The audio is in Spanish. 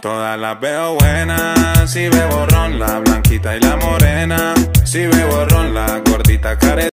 Todas las veo buenas, si veo ron, la blanquita y la morena. Si veo ron, la gordita care